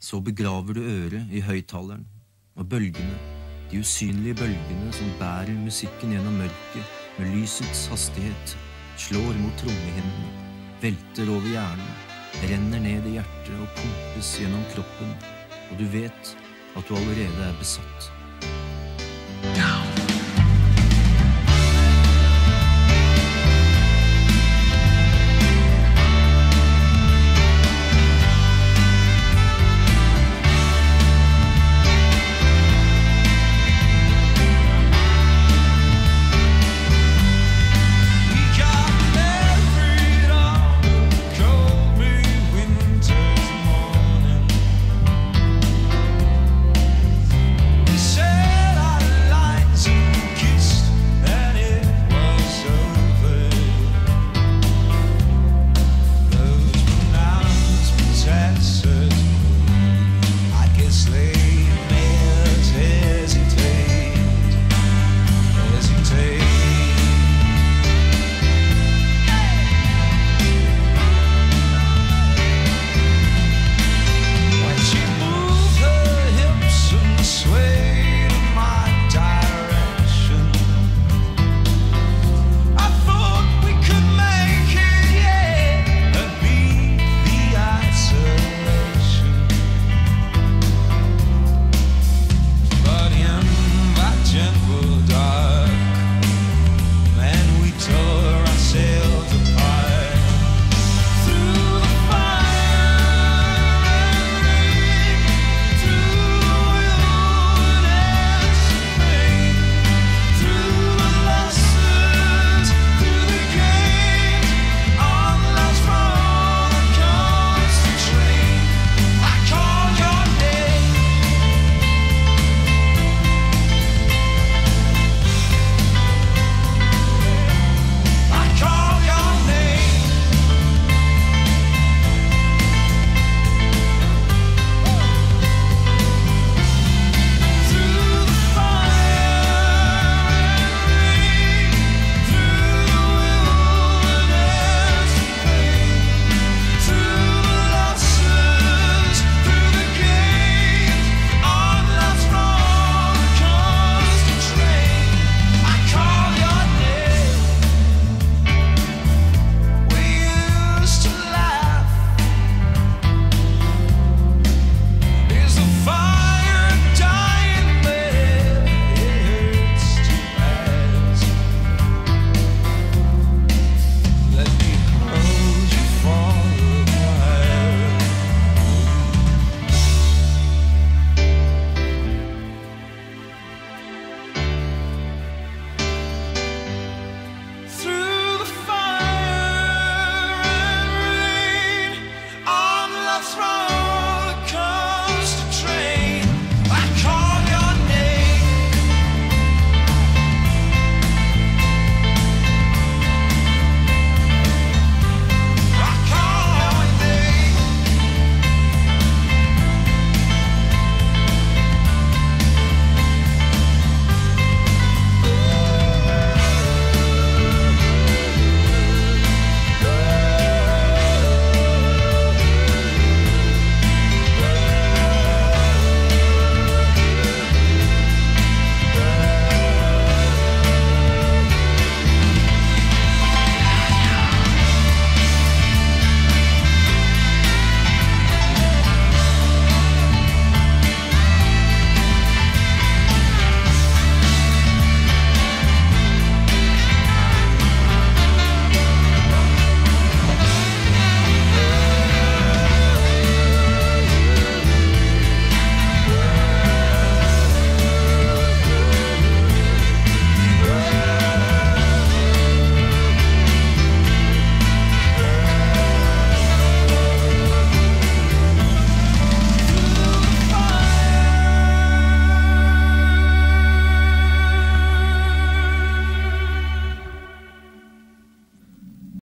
Så begraver du øret i høyttaleren, og bølgene, de usynlige bølgene som bærer musikken gjennom mørket med lysets hastighet, slår mot trommehinnene, velter over hjernen, renner ned i hjertet og pumpes gjennom kroppen, og du vet at du allerede er besatt. Down.